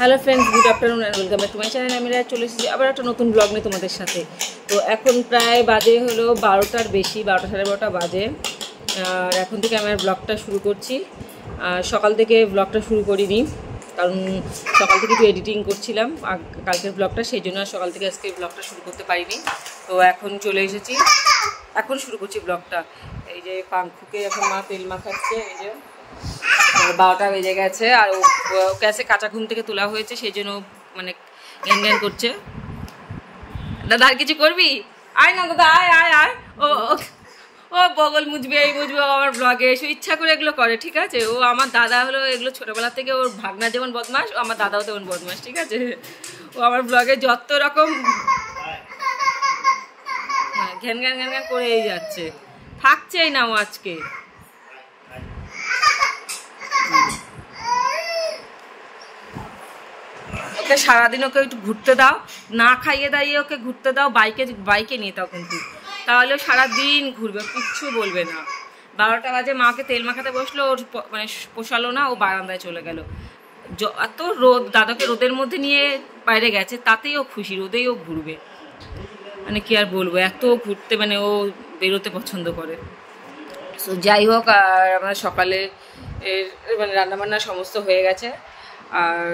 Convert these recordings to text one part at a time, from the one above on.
Hello friends good afternoon and welcome back to my channel আমি চলে এসেছি আবার একটা নতুন ব্লগ নিয়ে তোমাদের সাথে। তো এখন প্রায় বাজে হলো বারোটার বেশি, বারোটা সাড়ে বারোটা বাজে। আর এখন থেকে আমি আর ব্লগটা শুরু করছি। সকাল থেকে ব্লগটা শুরু করিনি, কারণ সকাল থেকে একটু এডিটিং করছিলাম। কালকের ব্লগটা সেই জন্য আর সকাল থেকে আজকে ব্লগটা শুরু করতে পারিনি। তো এখন চলে এসেছি। এখন শুরু করছি ব্লগটা এই যে পাঙ্খুকে এখন মা তেল মাখাচ্ছে, এই যে। বারোটা বেজে গেছে আর ওকে আছে কাঁচা ঘুম থেকে তোলা হয়েছে, সেই জন্য মানে জ্ঞান করছে। দাদা, আর কিছু করবি? আয় না দাদা, আয় আয় আয়। ও, ও- বগল মুজবে, এই মুজবে আমার ব্লগে এসে, ইচ্ছা করে এগুলো করে, ঠিক আছে? ও আমার দাদা হলো এগুলো ছোটোবেলা থেকে ওর ভাগনা যেমন বদমাস ও আমার দাদাও তেমন বদমাস ঠিক আছে? ও আমার ব্লগে যত রকম ঘ্যান ঘ্যান ঘ্যান ঘ্যান করেই যাচ্ছে। থাকছেই না ও আজকে। ওকে সারাদিন ওকে একটু ঘুরতে দাও, না খাইয়ে দাইয়ে ওকে ঘুরতে দাও, বাইকে বাইকে নিয়ে দাও কিন্তু। তাহলে ও সারাদিন ঘুরবে, কিচ্ছু বলবে না। বারোটা বাজে মাকে তেল মাখাতে বসল, ওর মানে পোষালো না, ও বারান্দায় চলে গেল। এত রোদ, দাদাকে রোদের মধ্যে নিয়ে বাইরে গেছে, তাতেই ও খুশি, রোদেই ও ঘুরবে। মানে কি আর বলব, এত ঘুরতে মানে ও বেরোতে পছন্দ করে। সো যাই হোক, আর আমরা সকালে এর মানে রান্নাবান্না সমস্ত হয়ে গেছে। আর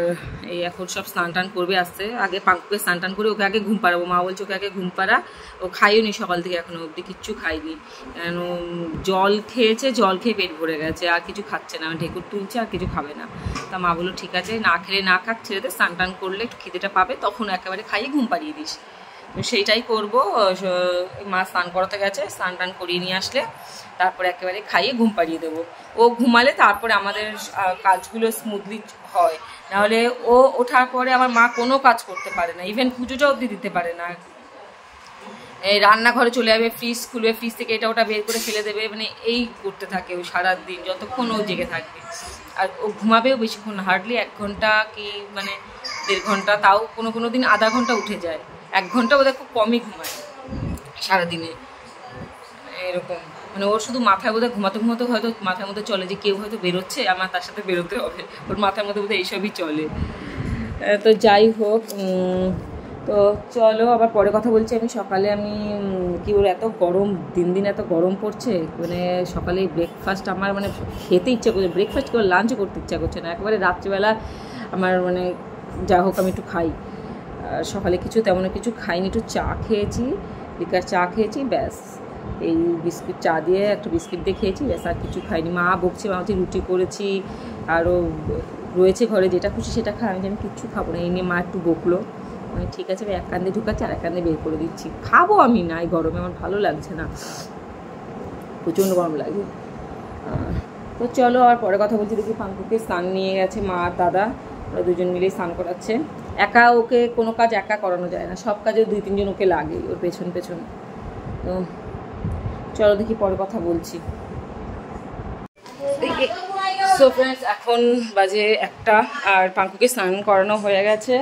এই এখন সব স্নান টান করবে আসতে। আগে পাঙ্কুকে স্নান টান করে ওকে আগে ঘুম পাড়াবো। মা বলছে ওকে আগে ঘুম পাড়া। ও খাইও নি সকাল থেকে এখনও অবধি, কিচ্ছু খাইনি। কেন, জল খেয়েছে, জল খেয়ে পেট ভরে গেছে। আর কিছু খাচ্ছে না, ঢেকুর তুলছে, আর কিছু খাবে না। তা মা বলল, ঠিক আছে, না খেলে না খাক ছেড়েতে স্নান টান করলে খিদেটা পাবে, তখন একেবারে খাইয়ে ঘুম পাড়িয়ে দিস। সেইটাই করব। মা স্নান করাতে গেছে, স্নান টান করিয়ে নিয়ে আসলে তারপরে একেবারে খাইয়ে ঘুম পাড়িয়ে দেবো। ও ঘুমালে তারপরে আমাদের কাজগুলো স্মুথলি হয়। নাহলে ও ওঠার পরে আমার মা কোনো কাজ করতে পারে না। ইভেন পুজোটা অবধি দিতে পারে না। এই রান্নাঘরে চলে যাবে ফ্রিজ খুলবে ফ্রিজ থেকে এটা ওটা বের করে ফেলে দেবে। মানে এই করতে থাকে ও সারাদিন, যতক্ষণ ও জেগে থাকবে। আর ও ঘুমাবেও বেশিক্ষণ হার্ডলি এক ঘণ্টা কি মানে দেড় ঘণ্টা, তাও কোনো কোনো দিন আধা ঘণ্টা উঠে যায়। এক ঘণ্টা ওদের খুব কমই ঘুমায় সারাদিনে। এরকম। মানে ওর শুধু মাথায় বোধহয় ঘুমাতে ঘুমাতে হয়তো মাথার মধ্যে চলে যে কেউ হয়তো বেরোচ্ছে আমার তার সাথে বেরোতে হবে। ওর মাথার মধ্যে বোধহয় এইসবই চলে। তো যাই হোক তো চলো, আবার পরে কথা বলছি আমি। সকালে আমি কি বলে, এত গরম, দিন দিন এত গরম পড়ছে। মানে সকালে ব্রেকফাস্ট আমার মানে খেতে ইচ্ছা করছে ব্রেকফাস্ট করে লাঞ্চও করতে ইচ্ছা করছে না। একেবারে রাত্রিবেলা আমার মানে যা হোক আমি একটু খাই। সকালে কিছু তেমন কিছু খাইনি। একটু চা খেয়েছি লিকার চা খেয়েছি, ব্যাস। এই বিস্কুট চা দিয়ে একটু বিস্কিট দিয়ে খেয়েছি, ব্যাস আর কিছু খাইনি। মা বকছে মা হচ্ছে রুটি করেছি, আরও রয়েছে ঘরে যেটা খুশি সেটা খাই আমি জানি কিচ্ছু খাব না। এই নিয়ে মা একটু বকলো আমি ঠিক আছে আমি এক কান্দে ঢুকাচ্ছি আর এক কান্দে বের করে দিচ্ছি। খাব আমি না, এই গরমে আমার ভালো লাগছে না। প্রচণ্ড গরম লাগে। তো চলো আর পরে কথা বলছি, দেখি পাঙ্কুকে স্নান নিয়ে গেছে মা আর দাদা। ওরা দুজন মিলেই স্নান করাচ্ছে। একা ওকে কোনো কাজ একা করানো যায় না, সব কাজে দুই তিনজন ওকে লাগে ওর পেছন পেছন। তো চলো দেখি পরে কথা বলছি। সো ফ্রেন্ডস এখন বাজে একটা, আর পাঙ্কুকে স্নান করানো হয়ে গেছে।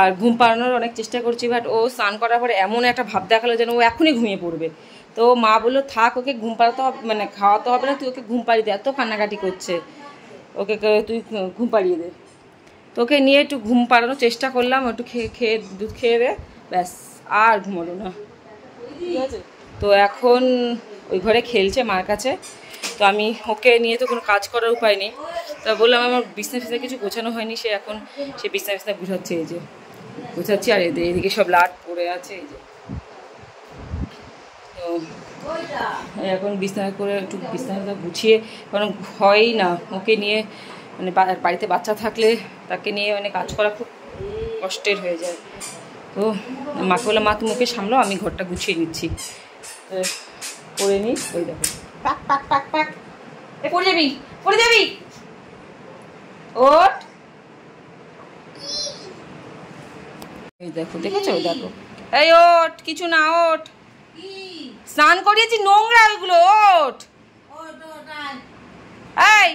আর ঘুম পাড়ানোর অনেক চেষ্টা করছি বাট ও স্নান করার পরে এমন একটা ভাব দেখাল যেন ও এখনই ঘুমিয়ে পড়বে। তো মা বলল, থাক, ওকে ঘুম পাড়াতে হবে মানে খাওয়াতে হবে না, তুই ওকে ঘুম পাড়িয়ে দে, এত কান্নাকাটি করছে। ওকে তুই ঘুম পাড়িয়ে দে। তোকে নিয়ে একটু ঘুম পাড়ানোর চেষ্টা করলাম, একটু খেয়ে খেয়ে, দুধ খেয়ে দে, ব্যাস, আর ঘুমালো না। ঠিক আছে? তো এখন ওই ঘরে খেলছে মার কাছে। তো আমি ওকে নিয়ে তো কোনো কাজ করার উপায় নেই। তা বললাম আমার বিছনা ফিছনা কিছু গোছানো হয়নি, সে এখন সে বিছনা ফিছনা গুছাচ্ছে এই যে। গুছাচ্ছি আর এদের এদিকে সব লাট পড়ে আছে এই যে। তো এখন বিছনা করে একটু বিছনাটা গুছিয়ে, কারণ হয়ই না ওকে নিয়ে। মানে বাড়িতে বাচ্চা থাকলে তাকে নিয়ে মানে কাজ করা খুব কষ্টের হয়ে যায়। তো মাকে বলে মা, তুমি ওকে সামলাও, আমি ঘরটা গুছিয়ে নিচ্ছি। করে নিই ওই দেখো। পাক পাক পাক পাক। এ পড়ে যাবি পড়ে যাবি। ওট এই দেখো, দেখেছ? দেখো। এই ওট কিছু না ওট স্নান করিয়েছি নোংরা ওইগুলো ওট এই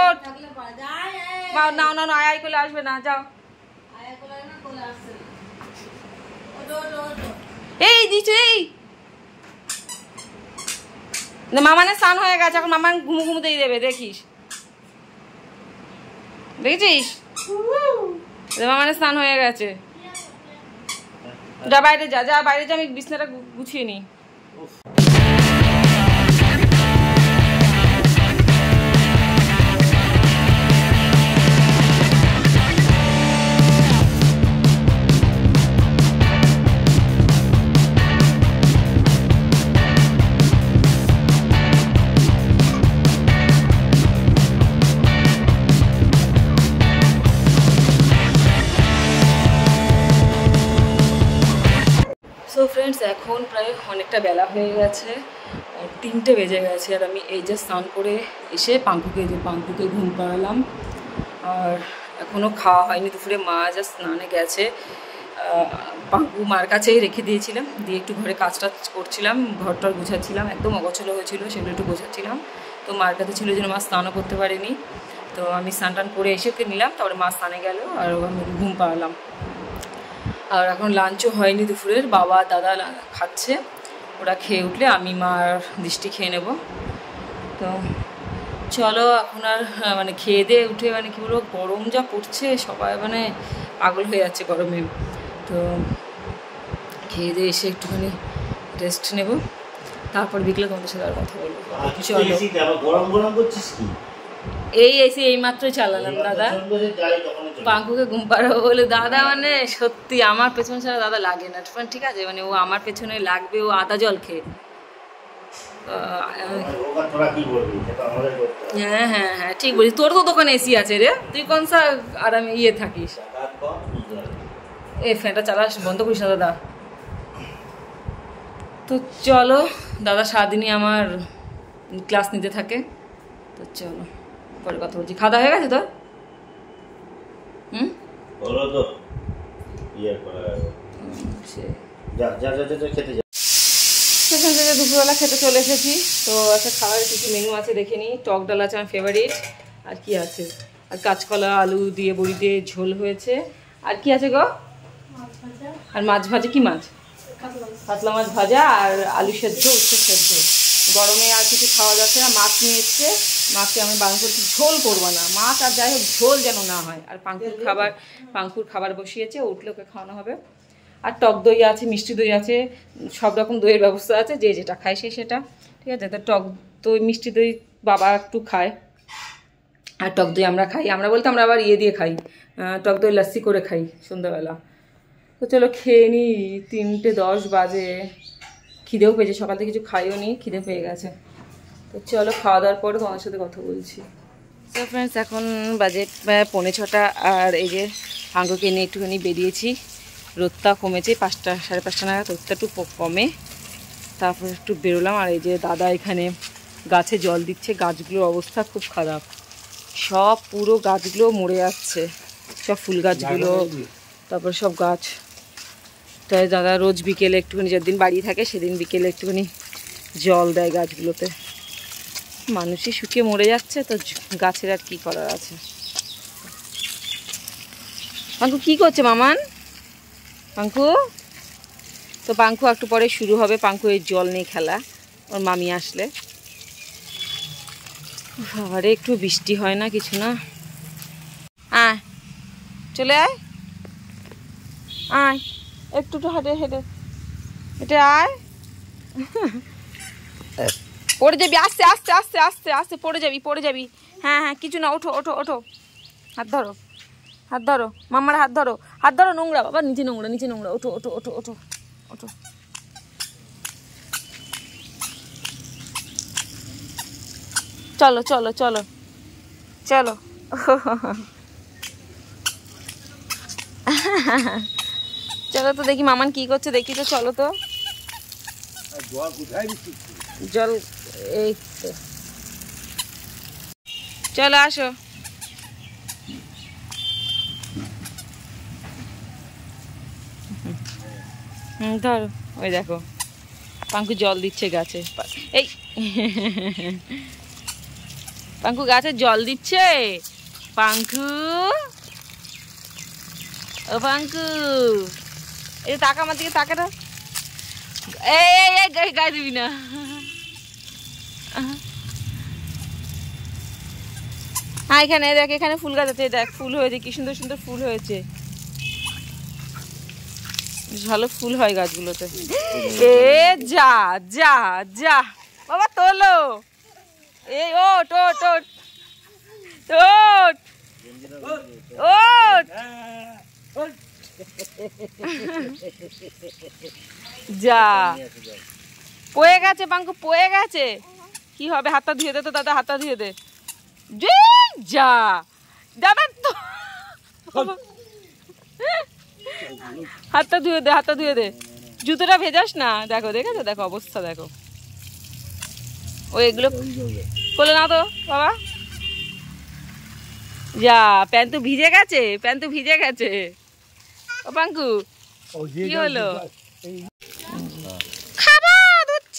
ওট নাও নাও না আয় করে আসবে না, যাও। এই দিচ্ছে, এই। না, মামানের স্নান হয়ে গেছে এখন মামা ঘুমু ঘুমু দিয়ে দেবে দেখিস। দেখেছিস? মামানে স্নান হয়ে গেছে। যা বাইরে যা যা বাইরে যা আমি বিছনাটা গুছিয়ে নিই অনেকটা বেলা হয়ে গেছে তিনটে বেজে গেছে, আর আমি এই যে স্নান করে এসে পাঙ্কুকে, যে পাঙ্কুকে ঘুম পাড়ালাম। আর এখনও খাওয়া হয়নি, দুপুরে মা যা স্নানে গেছে পাঙ্কু মার কাছেই রেখে দিয়েছিলাম, দিয়ে একটু ঘরে কাজ টাজ করছিলাম ঘরটা গুছাচ্ছিলাম, একদম অগোছলো হয়েছিল, সেগুলো একটু গোছাচ্ছিলাম। তো মার কাছে ছিল যেন মা স্নানও করতে পারেনি, তো আমি স্নান টান করে এসে ওকে নিলাম, তারপরে মা স্নানে গেল, আর আমি ঘুম পাড়ালাম। আর এখন লাঞ্চও হয়নি দুপুরের বাবা দাদা খাচ্ছে। ওরা খেয়ে উঠলে আমি মার দৃষ্টি খেয়ে নেব। তো চলো এখন আর মানে খেয়ে দিয়ে উঠে মানে কী বলব গরম যা পড়ছে সবাই মানে পাগল হয়ে যাচ্ছে গরমে। তো খেয়ে দিয়ে এসে একটুখানি রেস্ট নেব। তারপর বিকেলে তোমাদের সাথে আর কথা বলব। চলো। গরম গরম করছিস কি? এই এসে এই মাত্রই চালালাম দাদা। পাঙ্কুকে ঘুম পাড়াবো বলে দাদা মানে সত্যি আমার পেছন ছাড়া দাদা লাগে না। মানে ঠিক আছে? মানে ও আমার পেছনে লাগবে ও আদা জল খেয়ে। হ্যাঁ হ্যাঁ হ্যাঁ ঠিক বলছিস তোর তো দোকানে এসি আছে রে। তুই কোন সা আরামে ইয়ে থাকিস। এই ফ্যানটা চালাস বন্ধ করিস না দাদা। তো চলো দাদা সারাদিনই আমার ক্লাস নিতে থাকে। তো চলো। পরে কথা বলছি। খাওয়া হয়ে গেছে তোর? হুম? হলো তো। ইয়ে করা সে। যা যা যা যা, যা খেতে যা। সেখান থেকে দুপুরবেলা খেতে চলে এসেছি। তো একটা খাবারের কিছু মেনু আছে দেখে নিই টক ডাল আছে আমার ফেভারিট আর কি আছে? আর কাঁচকলা আলু দিয়ে বড়ি দিয়ে ঝোল হয়েছে। আর কি আছে গো? আর মাছ ভাজা কি মাছ? কাতলা মাছ ভাজা আর আলু সেদ্ধ উচ্ছে সেদ্ধ। গরমে আর কিছু খাওয়া যাচ্ছে না। মাছ নিয়ে এসছে। মাছকে আমি করছি ঝোল করব না। মাছ আর যাই হোক ঝোল যেন না হয়। আর পাঙ্কুর খাবার পাঙ্কুর খাবার বসিয়েছে উঠলে ওকে খাওয়ানো হবে। আর টক দই আছে মিষ্টি দই আছে সব রকম দইয়ের ব্যবস্থা আছে যে যেটা খায় সে সেটা। ঠিক আছে? তো টক দই মিষ্টি দই বাবা একটু খায়। আর টক দই আমরা খাই। আমরা বলতে আমরা আবার ইয়ে দিয়ে খাই। টক দই লাস্সি করে খাই সন্ধ্যাবেলা। তো চলো খেয়ে নিই তিনটে দশ বাজে। খিদেও পেয়েছে সকাল থেকে কিছু খাইও নি খিদে পেয়ে গেছে। তো চলো খাওয়া দাওয়ার পরে তোমার সাথে কথা বলছি। তো ফ্রেন্ডস এখন বাজে প্রায় পৌনে ছটা আর এই যে ভাঙ্গকে নিয়ে একটুখানি বেরিয়েছি। রোদটা কমেছে পাঁচটা সাড়ে পাঁচটা নাগাদ রোদটা একটু কমে। তারপর একটু বেরোলাম আর এই যে দাদা এখানে গাছে জল দিচ্ছে গাছগুলোর অবস্থা খুব খারাপ। সব পুরো গাছগুলো মরে যাচ্ছে। সব ফুল গাছগুলো তারপর সব গাছ। তাই দাদা রোজ বিকেলে একটুখানি যেদিন বাড়ি থাকে সেদিন বিকেলে একটুখানি জল দেয় গাছগুলোতে। মানুষই শুকিয়ে মরে যাচ্ছে, তো গাছের আর কি করার আছে? পাঙ্কু কি করছে মামান? পাঙ্কু? তো পাঙ্কু একটু পরে শুরু হবে, পাঙ্কু এই জল নিয়ে খেলা, ওর মামি আসলে। আরে একটু বৃষ্টি হয় না কিছু না। আয়, চলে আয়। আয়, একটু তো হেঁটে হেঁটে। হেঁটে আয়। পড়ে যাবি আস্তে আস্তে আস্তে আস্তে আস্তে পড়ে যাবি পড়ে যাবি। হ্যাঁ হ্যাঁ কিছু না ওঠো ওঠো ওঠো। হাত ধরো হাত ধরো। মামার হাত ধরো হাত ধরো নোংরা বাবা নিচে নোংরা নিচে নোংরা। ওঠো ওঠো ওঠো ওঠো ওঠো। চলো চলো চলো চলো। চলো তো দেখি মামান কি করছে দেখি তো চলো তো। জল এই তো। চলো, আসো। হুম, ধরো। ওই দেখো, পাঙ্কু জল দিচ্ছে গাছে। এই। পাঙ্কু গাছে জল দিচ্ছে। পাঙ্কু। ও পাঙ্কু। এই তাকা আমার দিকে তাকাটা এই, গায়ে দিবি না। এখানে দেখ এখানে ফুল গাছ আছে দেখ ফুল হয়েছে কি সুন্দর সুন্দর ফুল হয়েছে। ভালো ফুল হয় গাছগুলোতে। এ যা যা যা। বাবা তোলো। এই ওট ওট ওট ওট ওট যা। পয়ে গেছে পাঙ্কু পয়ে গেছে। কি হবে? হাতটা ধুয়ে দে তো দাদা, হাতটা ধুয়ে দে। যা দাদা, তো হাতটা ধুয়ে দে, হাতটা ধুয়ে দে। জুতোটা ভেজাস না। দেখো, দেখেছ? দেখো, অবস্থা দেখো। ও, এগুলো বলে না তো, বাবা। যা, প্যান্ট তো ভিজে গেছে, প্যান্ট তো ভিজে গেছে। ও, পাঙ্কু, কি হলো? খাব, দুধ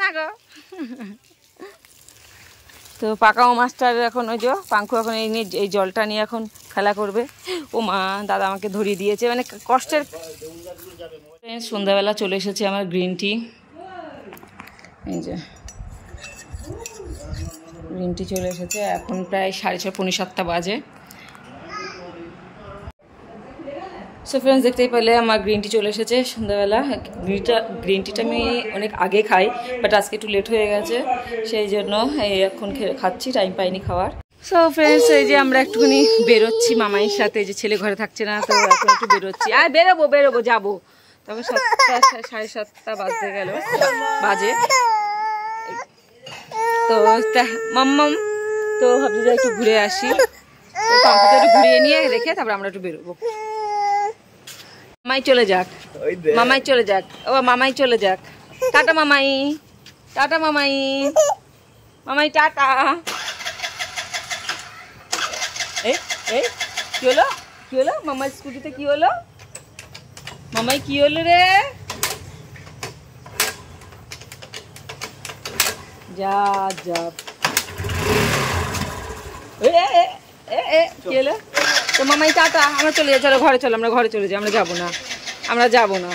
না গো। তো পাকাও মাছটার এখন ওই যে, পাঙ্কু এখন এই নিয়ে এই জলটা নিয়ে এখন খেলা করবে। ও মা, দাদা আমাকে ধরিয়ে দিয়েছে মানে কষ্টের সন্ধ্যাবেলা চলে এসেছে আমার গ্রিন টি। এই যে। গ্রিন টি চলে এসেছে, এখন প্রায় সাড়ে ছ পনেরো সাতটা বাজে। সো ফ্রেন্ডস দেখতেই পেলে আমার গ্রিন টি চলে এসেছে সন্ধ্যাবেলা। গ্রিনটা গ্রিন টিটা আমি অনেক আগে খাই বাট আজকে একটু লেট হয়ে গেছে। সেই জন্য এখন খাচ্ছি টাইম পাইনি খাওয়ার। সো ফ্রেন্ডস এই যে আমরা একটুখানি বেরোচ্ছি মামাইয়ের সাথে যে ছেলে ঘরে থাকছে না, তো এখন একটু বেরোচ্ছি। আর বেরোবো বেরোবো, যাব। তবে সাতটা, সাড়ে সাতটা বাজতে গেল, বাজে। তো মাম্মাম, তো ভাবছি যে একটু ঘুরে আসি। তো কম্পিউটার ঘুরিয়ে নিয়ে রেখে তারপর আমরা একটু বেরোবো। মামাই চলে যাক। মামাই চলে যাক। ও মামাই চলে যাক। টাটা মামাই। টাটা মামাই। মামাই টাটা। এই এই কি হলো? কি হলো? মামাই স্কুটিতে কি হলো? মামাই কি হলো রে? যা যা। এ, এ, এ, কি হলো? তো মামাই টাটা আমরা চলে যাই চলো ঘরে চলো আমরা ঘরে চলে যাই আমরা যাব না। আমরা যাব না।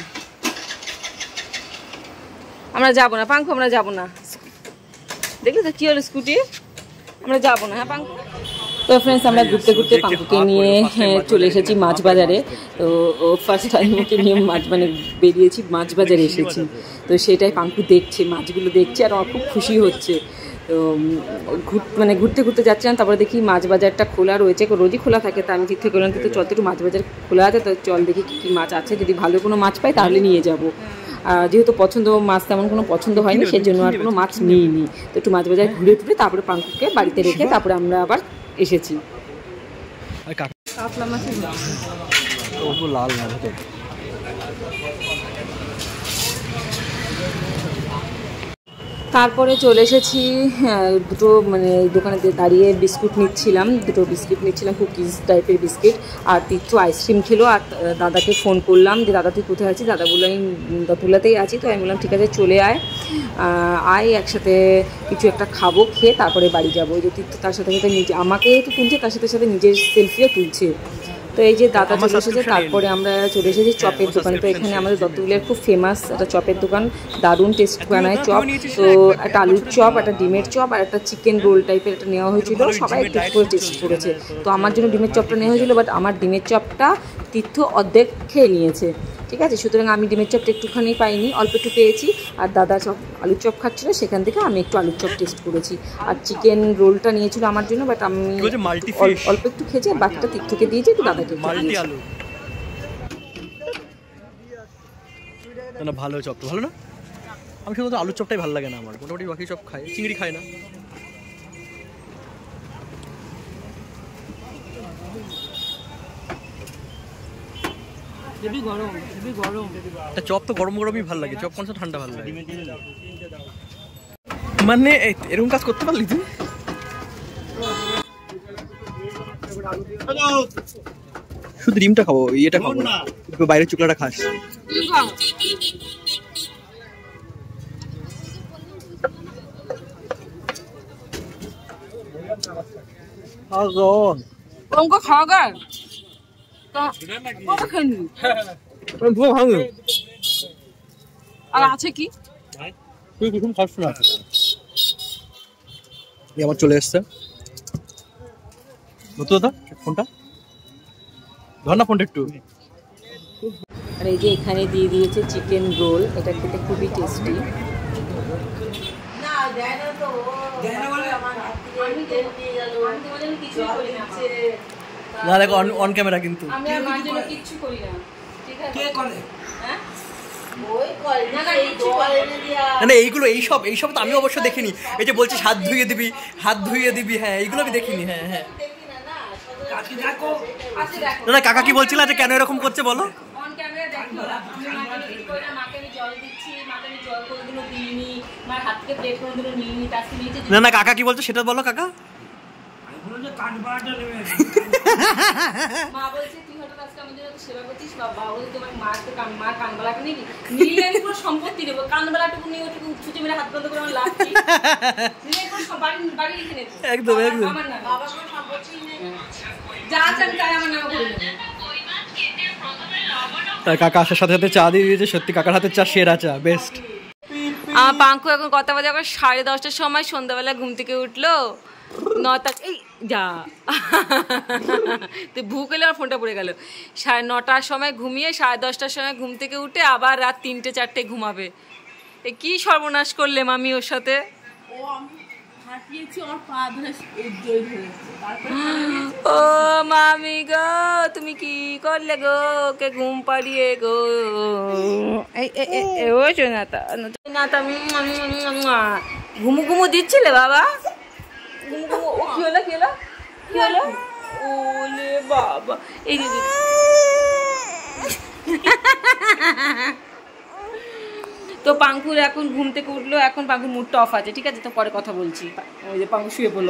আমরা যাব না পাঙ্কু আমরা যাব না। দেখলি তো কি হলো স্কুটি? আমরা যাব না হ্যাঁ পাঙ্কু? তো ফ্রেন্ডস আমরা ঘুরতে ঘুরতে পাঙ্কুকে নিয়ে হ্যাঁ, চলে এসেছি মাছ বাজারে তো ও ফার্স্ট টাইম ওকে নিয়ে মাছ মানে বেরিয়েছি মাছ বাজারে এসেছি। তো সেটাই পাঙ্কু দেখছে মাছগুলো দেখছে আর আমার খুব খুশি হচ্ছে। তো ঘুর মানে ঘুরতে ঘুরতে যাচ্ছিলাম তারপরে দেখি মাছ বাজারটা খোলা রয়েছে রোজই খোলা থাকে তা আমি ঠিক থেকে বললাম তো চল তো একটু মাছ বাজার খোলা আছে তো চল দেখি কী কী মাছ আছে যদি ভালো কোনো মাছ পাই তাহলে নিয়ে যাব। আর যেহেতু পছন্দ মাছ তেমন কোনো পছন্দ হয়নি সেই জন্য আর কোনো মাছ নিইনি। তো একটু মাছ বাজার ঘুরে টুরে তারপরে পাঙ্কুকে বাড়িতে রেখে তারপরে আমরা আবার এসেছি। কাতলা মাছের লাল না তারপরে চলে এসেছি দুটো মানে দোকানে দাঁড়িয়ে বিস্কুট নিচ্ছিলাম, দুটো বিস্কিট নিচ্ছিলাম, কুকিজ টাইপের বিস্কিট, আর তীর্থ আইসক্রিম খেলো, আর দাদাকে ফোন করলাম যে, দাদা, তুই কোথায় আছিস? দাদা বলল, আমি দতুলাতেই আছি। তো আমি বললাম, ঠিক আছে, চলে আয়। আয়, একসাথে কিছু একটা খাব, খেয়ে তারপরে বাড়ি যাব। ওই যে তার সাথে সাথে নিজে আমাকে তো তুলছে, তার সাথে সাথে নিজের সেলফিও তুলছে। তো এই যে দাদা চলে এসেছে তারপরে আমরা চলে এসেছি চপের দোকান। তো এখানে আমাদের দত্তগুলের খুব ফেমাস একটা চপের দোকান দারুণ টেস্ট বানায় চপ। তো একটা আলুর চপ একটা ডিমের চপ আর একটা চিকেন রোল টাইপের একটা নেওয়া হয়েছিল। সবাই একটু একটু করে টেস্ট করেছে। তো আমার জন্য ডিমের চপটা নেওয়া হয়েছিল বাট আমার ডিমের চপটা তীর্থ অর্ধেক খেয়ে নিয়েছে। ঠিক আছে? সুতরাং আমি ডিমের চপটা একটুখানি পাইনি অল্প একটু পেয়েছি। আর দাদা চপ আলুর চপ খাচ্ছিল সেখান থেকে আমি একটু আলুর চপ টেস্ট করেছি। আর চিকেন রোলটা নিয়েছিল আমার জন্য বাট আমি? অল্প একটু খেয়েছি আর বাকিটা তীর্থকে দিয়েছি একটু দাদাকে ভালো চপ ভালো না? আমি শুধু আলুর চপটাই ভালো লাগে না আমার। মোটামুটি বাকি চপ খাই চিংড়ি খাই না। একটা চপ তো গরম গরমই ভালো লাগে চপ কোনটা ঠান্ডা ভালো লাগে? মানে এরকম কাজ করতে পারলি তুই? শুধু ডিমটা খাব ইয়েটা খাব না। বাইরের চুকলাটা খাস। খাওয়া নিবি? আর আছে কি আমার চলে এসছে দাদা ফোনটা ধর ফোনটা একটু আর এই যে এখানে দিয়ে দিয়েছে চিকেন রোল এটা খেতে খুবই টেস্টি না। দেখো অন ক্যামেরা কিন্তু। আমি আর মার জন্য কিচ্ছু করি না। ঠিক আছে? কে করে? হ্যাঁ? না না কিচ্ছু করে না। না না এইগুলো এইসব এইসব তো আমি অবশ্য দেখিনি। এই যে বলছিস হাত ধুইয়ে দিবি হাত ধুইয়ে দিবি হ্যাঁ এইগুলো আমি দেখিনি হ্যাঁ হ্যাঁ। না না কাকা কি বলছিল যে কেন এরকম করছে বলো। না না না কাকা কি বলছে সেটা বলো কাকা। মা বলছে তুই হঠাৎ আজকে আমাদের সেবা করছিস বাবা বলছে তোমার মার তো কান কানবালাটা নিবি? নিয়ে আমি পুরো সম্পত্তি নেব। কানবালাটুকু নিয়ে ওটুকু ছুটে মেরে হাত বন্ধ করে আমার লাভ কি? নিয়ে পুরো সব বাড়ি বাড়ি লিখে নেব। একদম, বাবা- একদম। আমার নামে। যা চান তাই আমার নামে করে নেব। কাকা আসার সাথে সাথে চা দিয়ে দিয়েছে সত্যি কাকার হাতের চা সেরা চা বেস্ট আমার পাঙ্কু এখন কথা বাজে আবার সাড়ে দশটার সময় সন্ধ্যাবেলা ঘুম থেকে উঠল। নটা এই যা। তো ভুক এলে আমার ফোনটা পড়ে গেল। সাড়ে নটার সময় ঘুমিয়ে সাড়ে দশটার সময় ঘুম থেকে উঠে আবার রাত তিনটে চারটে ঘুমাবে। এ কি সর্বনাশ করলে মামি ওর সাথে? ও মামি গো তুমি কি করলে গো? কে ঘুম পাড়িয়ে গো। ও সোনাতা ঘুমু ঘুমু দিচ্ছিলে বাবা? ঘুমু ঘুমু ও কি হলো কি হলো? কি হলো? ওলে বাবা। এই যে তো পাঙ্কুর এখন ঘুম থেকে উঠল এখন পাঙ্কুর মুডটা অফ আছে ঠিক আছে? তো পরে কথা বলছি। ওই যে পাঙ্কু শুয়ে পড়ল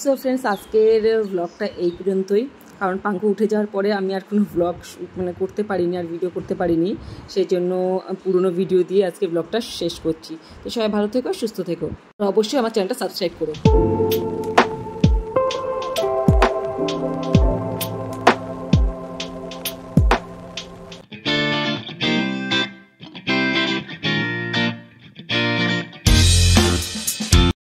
সো ফ্রেন্ডস আজকের ব্লগটা এই পর্যন্তই। কারণ পাঙ্কু উঠে যাওয়ার পরে আমি আর কোনো ব্লগ মানে করতে পারিনি আর ভিডিও করতে পারিনি। সেই জন্য পুরনো ভিডিও দিয়ে আজকে ব্লগটা শেষ করছি। তো সবাই ভালো থেকো, সুস্থ থেকো। অবশ্যই আমার চ্যানেলটা সাবস্ক্রাইব করো।